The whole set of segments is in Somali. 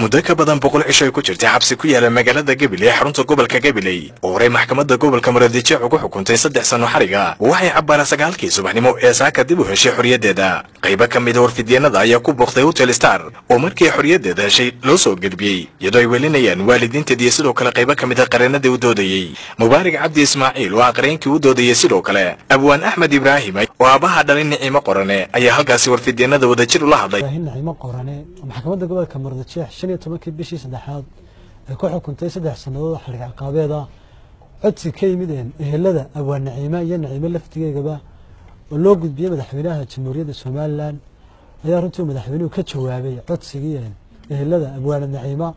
muddo ka badan boqol cisho ay ku jirtay xabsi ku yaalla magaalada gabiley ee xarunta gobolka gabiley oo horey maxkamadda gobolka maroodijeec ugu xukuntay saddex sanno xariga. Waxay cabbaara sagaalkii subaxnimo ee saaka dib u heshay xorriyaddeeda. Qaybo ka mida warfidyeenada ayaa ku booqday hotel star oo markii xorriyaddeeda heshay loo soo gedbiyey iyadoo ay welinayaan waalidiinteed iyo sidoo kale qaybo ka mid a qareenadii u doodayey. Mubaarak cabdi ismaaciil oo ah u doodayey sidoo kale. Abwaan axmed ibraahim oo aabaha dhalay niciimo qorane ayaa halkaasi warfidyeenada wadajir ula hadlay. Nacimo qorane maxkamadda gobolka mardajeex shan iyo tobankii bishii saddexaad ay ku xukuntay saddex sannadood xarig ciqaabeed ah codsi ka yimid ehelada abwaan naciime iyo naciimo laftigeegaba oo loo gudbiyey madaxweynaha jamhuuriyadda somalilan ayaa runtii madaxweynuhu ka jawaabay codsigii ehelada abwaana naciima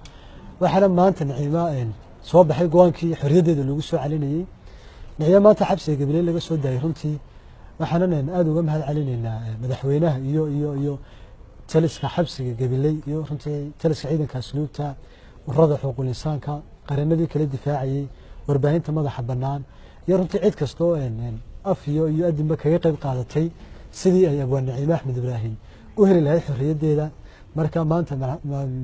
waxaana maanta naciima soo baxay go'aankii xorriyaddeeda lagu soo celinayey naciimo maanta xabsiga gabiley laga soo daayay runtii waxaanan aada uga mahad celinaynaa madaxweynaha iyo iyo iyo taliska xabsiga gabiley iyo runtii taliska ciidanka asluubta urada xuquuqul insaanka qareenadii kala difaacayey warbaahinta madaxa bannaan iyo runtii cid kastoo af iyo iyo adinba kaga qayb qaadatay sidii ay abwaan naciime axmed ibraahim u heli lahayd xorriyaddeeda marka maanta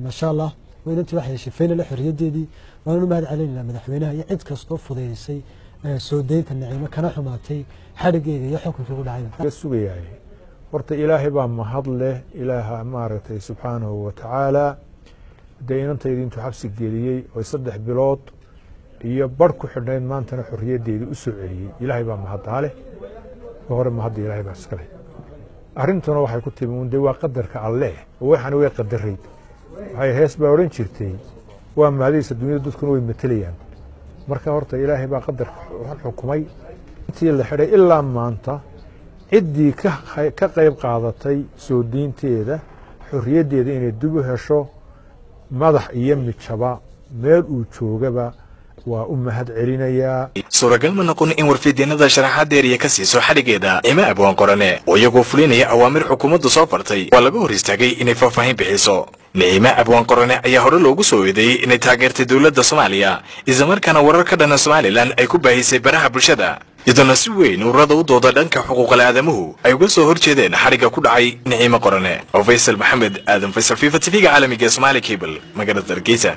maasha allah weynantii waxay shifeynala xorriyaddeedii waananu mahad celinaynaa madaxweynaha iyo cid kastoo fudaysay soo deynta naciime kana xumaatay xadhigeyga iyo xukunkii ku dhacay. Sugayahay horta ilaahay baa mahad leh ilaaha maaragtay subxaanahu wa tacaala. Dee inantaydi intuu xabsi geliyey oy saddex bilood iyo barh ku xidhnayd maantana xorriyaddeedii u soo celiyey. Ilaahay baa mahaddaa leh. Hore mahadda ilaahay baa iska leh. Arrintuna waxay ku timi dee waa qadarka alleh oo waxaana way qadarayd. Waxay hees baa odhan jirtay waa mahadiisa dunyada dadkuna way matelayaan marka horta ilaahay baa qadarka xukumay. Intii la xidhay ilaa maanta ciddii ka qayb qaadatay soo diinteeda xorriyaddeeda inay dib u hesho madax iyo mijaba meel uu joogaba waa u mahad celinayaa. Suuragal ma noqon in warfidyeenada sharaxaad deeriya ka siiso xadhigeeda cime abwaan qorane. Oo iyagoo fulinaya awaamir xukuumaddu soo fartay waa laga hor istaagay inay faahfaahin bixiso nicime abwaan qorane ayaa hore loogu soo eedeeyey inay taageertay dowladda soomaaliya islamarkaana warar ka dhana somalilan ay ku baahisay baraha bulshada. Iyadoona si weyn ururada u dooda dhanka xuquuqal aadamuhu ay uga soo hor jeedeen xadhigga ku dhacay nicimo qorane oo faysal maxamed aadan faysal fifa tv-ga caalamiga ee cable magaalada hargeysa